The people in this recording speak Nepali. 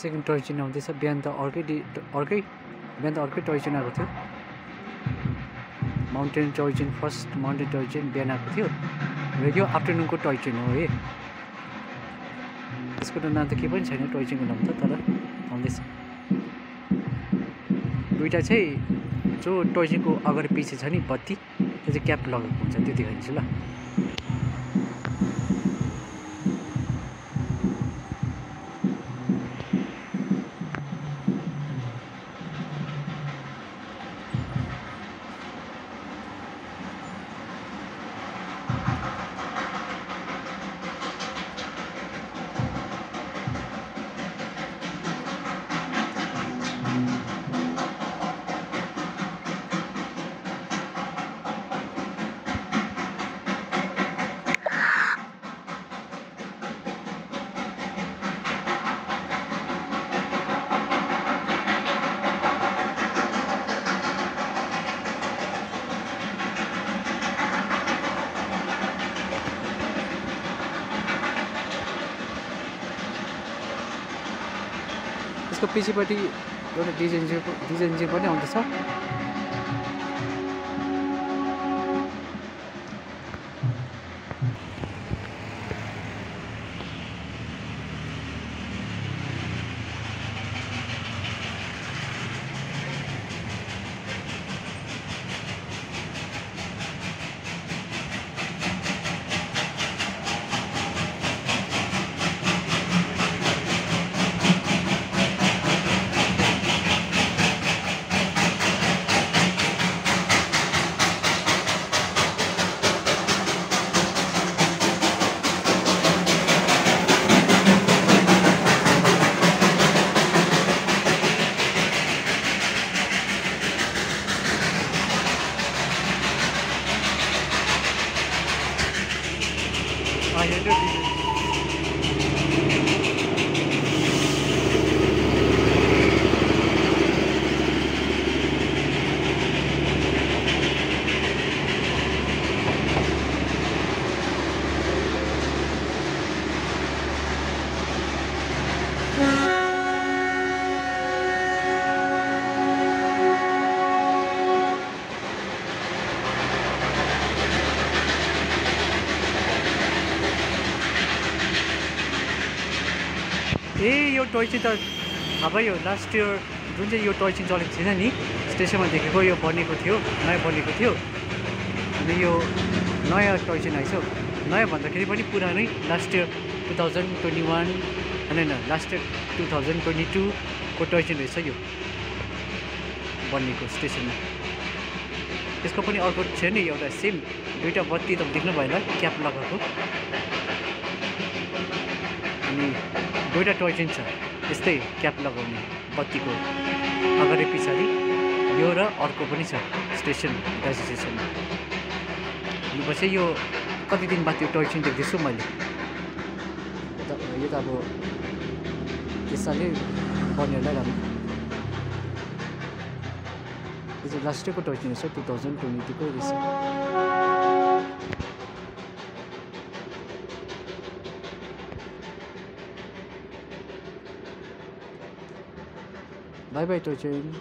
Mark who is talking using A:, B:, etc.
A: सेकेन्ड टोय ट्रेन आउँदैछ। बिहान त अर्कै डे अर्कै बिहान त अर्कै टोय ट्रेन आएको थियो। Mountain toy train first mountain toy train बिहान आएको थियो। र यो आफ्टरनुनको टोय ट्रेन हो है त्यसको त नाम त केही पनि छैन टोय ट्रेनको नाम त तर आउँदैछ। दुइटा चाहिँ जो टोय ट्रेनको अगाडि पछि छ नि बत्ती त्यो चाहिँ क्याप लगाएको हुन्छ त्यो देखाइदिन्छु ल। त्यसको पछिपट्टि एउटा डिजाइन डिजाइन पनि आउँदैछ। Hayırlı bir ए यो टोय चाहिँ त थाहा भयो लास्ट इयर जुन चाहिँ यो टोय चाहिँ चलेको थिएन नि स्टेसनमा देखेको यो बनेको थियो नयाँ बनेको थियो। अनि यो नयाँ टोय चाहिँ आइस नयाँ भन्दाखेरि पनि पुरानै last year two thousand twenty one होइन last year two thousand twenty टूको toy चाहिँ रहेछ यो बनिएको स्टेसनमा। त्यसको पनि अर्को छ नि एउटा सेम दुइटा बत्ती त देख्नु भयो होला क्याप लगाएको। अनि दुइटा टोय ट्रेन छ। यस्तै क्याप लगाउने बत्तीको अगाडि पछाडि यो र अर्को पनि छ स्टेसन दार्जिलिङ स्टेसनमा भनेपछि यो कति दिन बाद यो टोय ट्रेन देख्दैछु मैले। यो त अब यस सालै बनिहरूलाई राम्रो। यो चाहिँ लास्टैको टोय ट्रेन रहेछ टु थाउजन्ड ट्वेन्टी टूको रहेछ। By by toy train